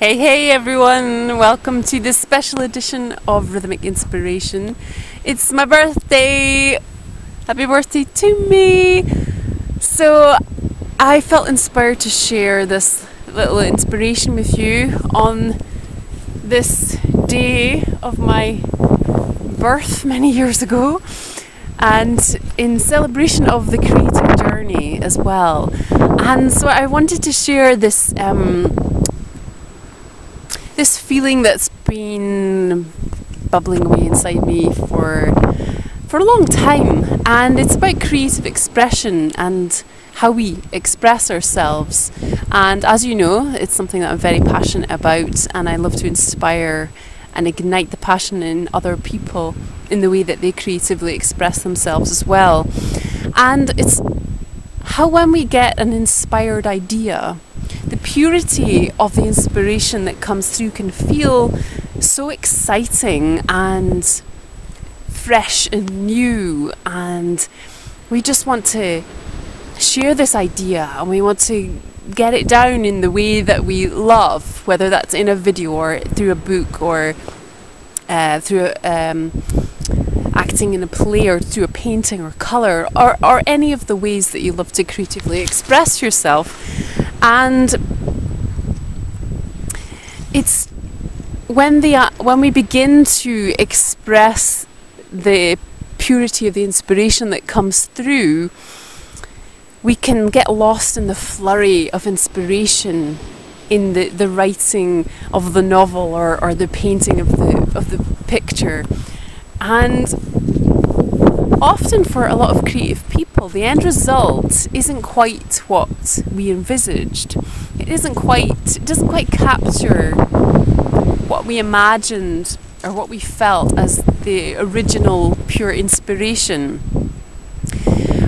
Hey, hey everyone! Welcome to this special edition of Rhythmic Inspiration. It's my birthday! Happy birthday to me! So, I felt inspired to share this little inspiration with you on this day of my birth many years ago and in celebration of the creative journey as well. And so, I wanted to share this. Um, this feeling that's been bubbling away inside me for for a long time and it's about creative expression and how we express ourselves. And as you know it's something that I'm very passionate about and I love to inspire and ignite the passion in other people in the way that they creatively express themselves as well. And it's how when we get an inspired idea the purity of the inspiration that comes through can feel so exciting and fresh and new and we just want to share this idea and we want to get it down in the way that we love whether that's in a video or through a book or uh, through um, acting in a play or through a painting or colour or, or any of the ways that you love to creatively express yourself and it's when the uh, when we begin to express the purity of the inspiration that comes through we can get lost in the flurry of inspiration in the, the writing of the novel or, or the painting of the of the picture. And often for a lot of creative people, the end result isn't quite what we envisaged. It isn't quite, it doesn't quite capture what we imagined or what we felt as the original pure inspiration.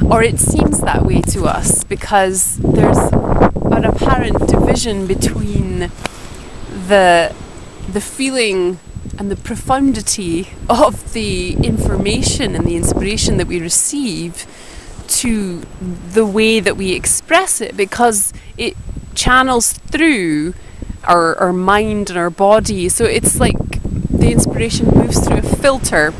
Or it seems that way to us because there's an apparent division between the the feeling and the profundity of the information and the inspiration that we receive to the way that we express it because it channels through our, our mind and our body. So it's like the inspiration moves through a filter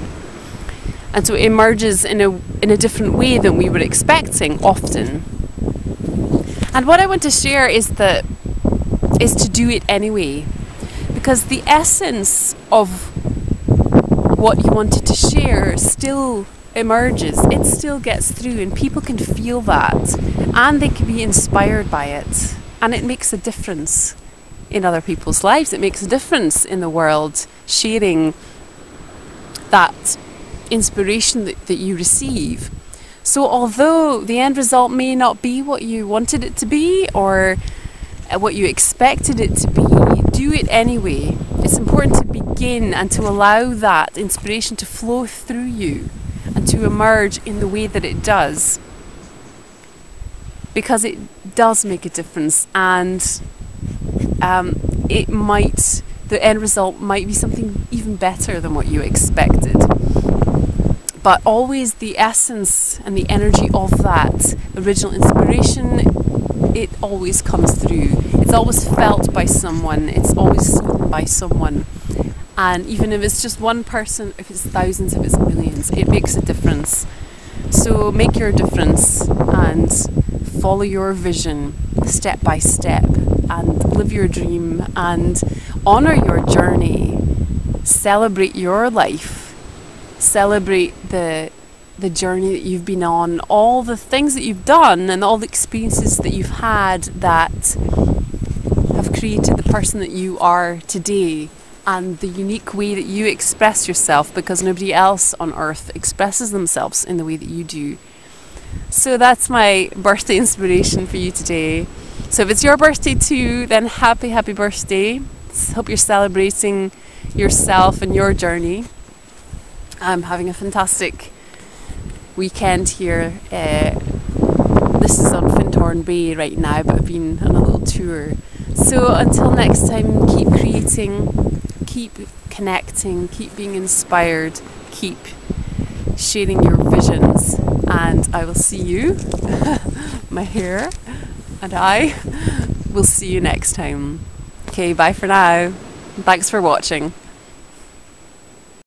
and so it emerges in a in a different way than we were expecting often. And what I want to share is that is to do it anyway because the essence of what you wanted to share still emerges, it still gets through, and people can feel that and they can be inspired by it, and it makes a difference in other people's lives. It makes a difference in the world sharing that inspiration that, that you receive. So, although the end result may not be what you wanted it to be or uh, what you expected it to be, do it anyway. It's important to begin and to allow that inspiration to flow through you and to emerge in the way that it does. Because it does make a difference and um, it might, the end result might be something even better than what you expected. But always the essence and the energy of that original inspiration, it always comes through it's always felt by someone, it's always seen by someone. And even if it's just one person, if it's thousands, if it's millions, it makes a difference. So make your difference and follow your vision step by step and live your dream and honor your journey. Celebrate your life. Celebrate the the journey that you've been on, all the things that you've done and all the experiences that you've had that have created the person that you are today and the unique way that you express yourself because nobody else on earth expresses themselves in the way that you do. So that's my birthday inspiration for you today. So if it's your birthday too, then happy, happy birthday. Hope you're celebrating yourself and your journey. I'm having a fantastic weekend here. Uh, this is on Findhorn Bay right now, but I've been on a little tour so until next time, keep creating, keep connecting, keep being inspired, keep sharing your visions, and I will see you, my hair, and I will see you next time. Okay, bye for now. Thanks for watching.